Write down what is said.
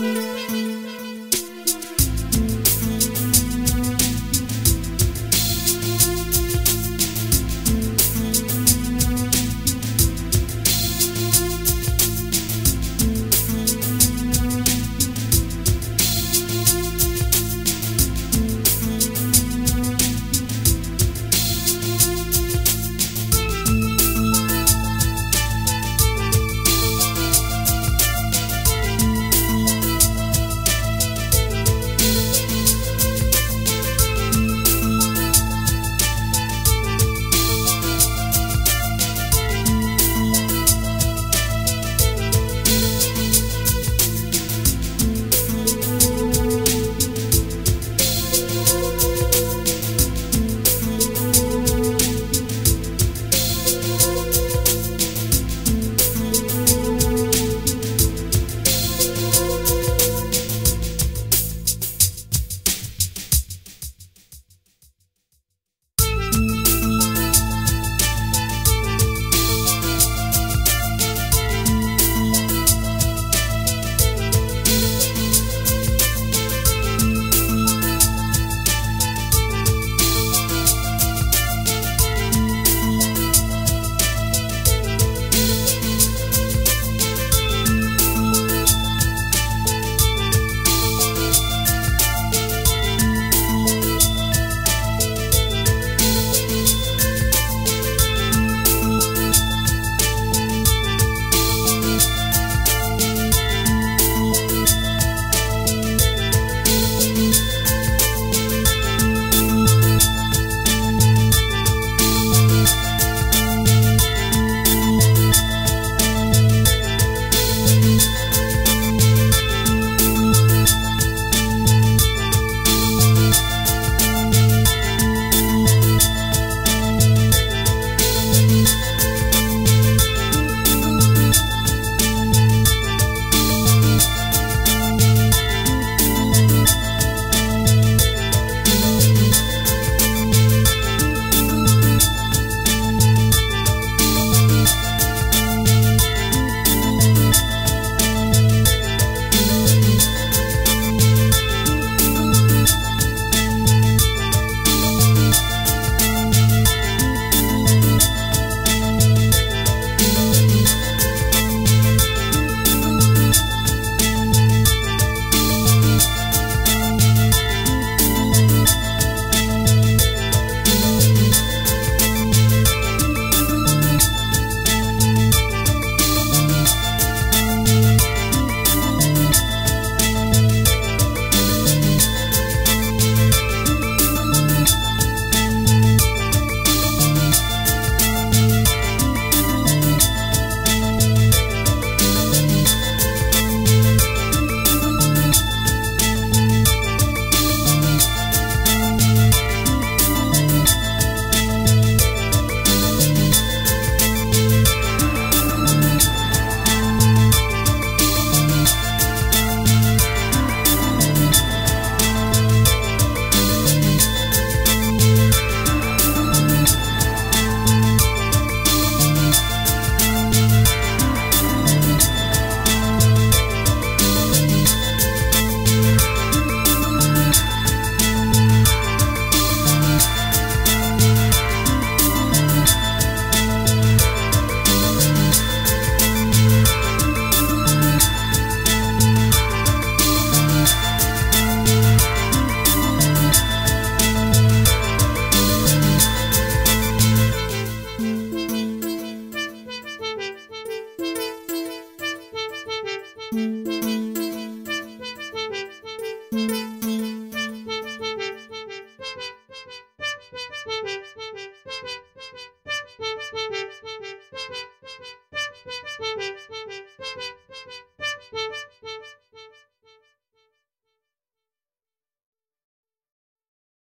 Música